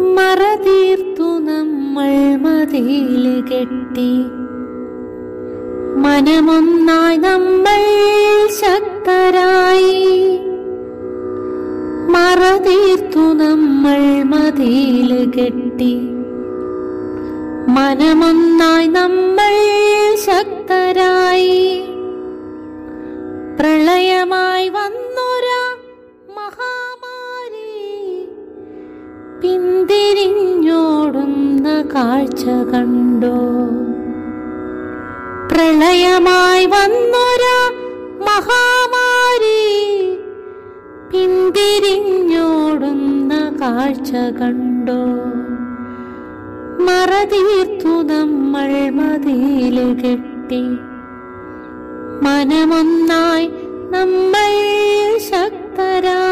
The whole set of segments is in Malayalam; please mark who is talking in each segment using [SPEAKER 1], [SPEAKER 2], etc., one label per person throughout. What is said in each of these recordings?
[SPEAKER 1] മറതീർത്തു നമ്മൾ മതിൽ കെട്ടി. മനമൊന്നായി നമ്മൾ ശക്തരായി. മറതീർത്തു നമ്മൾ മതിൽ കെട്ടി. മനമൊന്നായി നമ്മൾ ശക്തരായി. പ്രളയമായി വന്നൊരാ പിന്തിരിഞ്ഞോടുന്ന കാഴ്ച കണ്ടോ? പ്രളയമായി വന്നൊരാ മഹാമാരി പിന്തിരിഞ്ഞോടുന്ന കാഴ്ച കണ്ടോ? മറതീർത്തു നമ്മൾ മതിയിൽ കെട്ടി. മനമൊന്നായി നമ്മൾ ശക്തരായി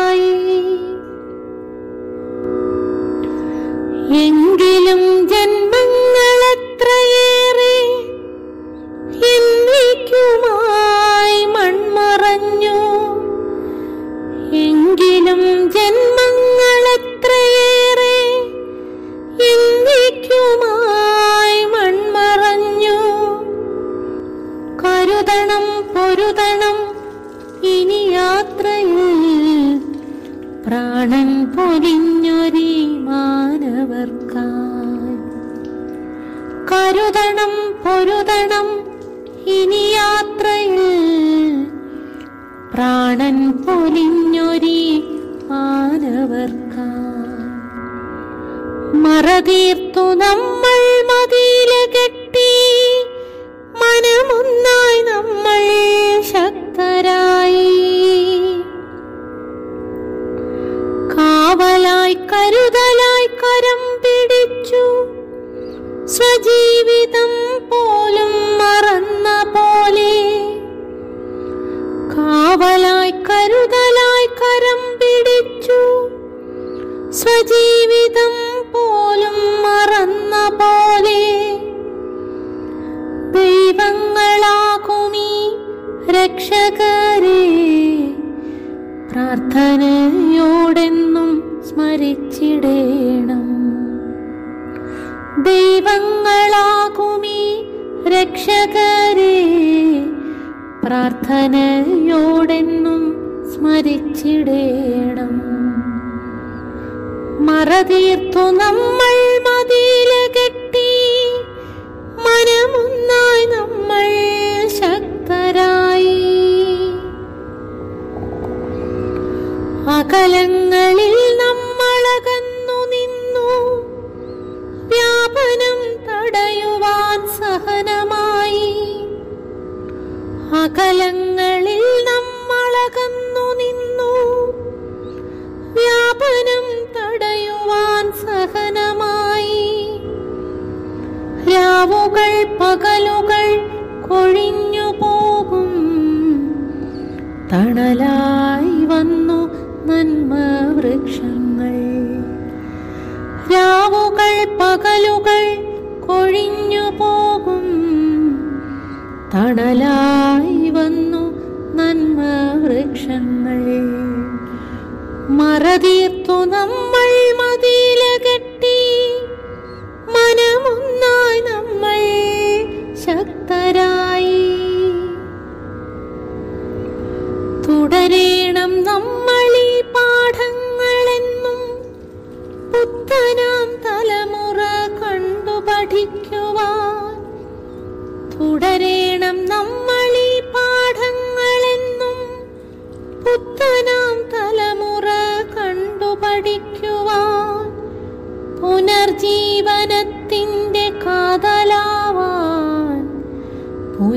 [SPEAKER 1] പ്രാണൻ പൊലിഞ്ഞൊരി മാനവർക്കായി. കരുതണം പൊരുതണം ഇനി യാത്രയിൽ പ്രാണൻ പൊലിഞ്ഞൊരി മാനവർക്കായി. മറതീർത്തു നമ്മൾ മതിയിലെ കെട്ടി സ്വജീവിതം പോലും മറന്ന പോലെ ദൈവങ്ങളാകുമീ രക്ഷകരെ. പ്രാർത്ഥനയോടെന്നും സ്മരിച്ചിടേണം. ദൈവങ്ങളാകുമീ രക്ഷകരെ. പ്രാർത്ഥനയോടെന്നും സ്മരിച്ചിടേണം. മറതീർത്തു നമ്മൾ മതിയില കെട്ടി. മനമൊന്നായി നമ്മൾ ശക്തരായി. അകലങ്ങളിൽ നമ്മളകന്നു നിന്നു. വ്യാപനം തടയുവാൻ സഹനമായി. അകലങ്ങളിൽ പകലുകൾ കൊഴിഞ്ഞു പോകും. തണലായി വന്നു നന്മ വൃക്ഷങ്ങൾ. രാവുകൾ പകലുകൾ കൊഴിഞ്ഞു പോകും. തണലായി വന്നു നന്മ വൃക്ഷങ്ങൾ. മറതീർത്തു നമ്മൾ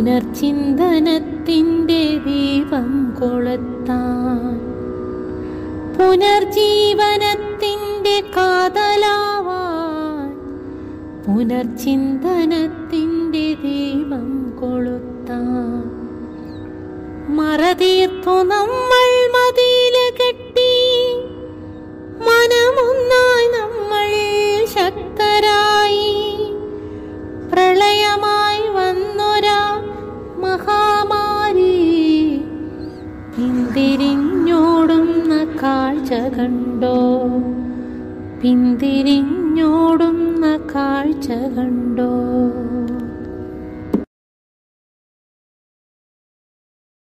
[SPEAKER 1] പുനർചിന്തനത്തിന്റെ ദീപം കൊളുത്താൻ. പുനർജീവനത്തിന്റെ കാതലാവാൻ. പുനർചിന്തനത്തിന്റെ ദീപം കൊളുത്താൻ. മറതീർത്തു നമ്മൾ മതിയില കെട്ടി. മനമൊന്നായി നമ്മൾ ശക്തരായി കണ്ടോ? പിന്തിരിഞ്ഞോടുന്ന കാഴ്ച കണ്ടോ?